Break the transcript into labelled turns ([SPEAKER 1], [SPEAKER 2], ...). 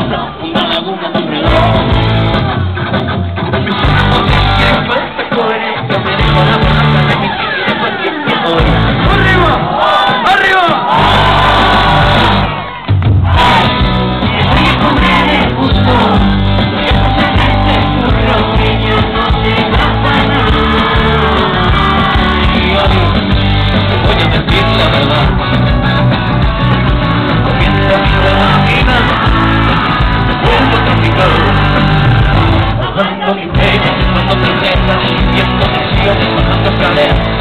[SPEAKER 1] otro, un vagabundo sin reloj. Yeah.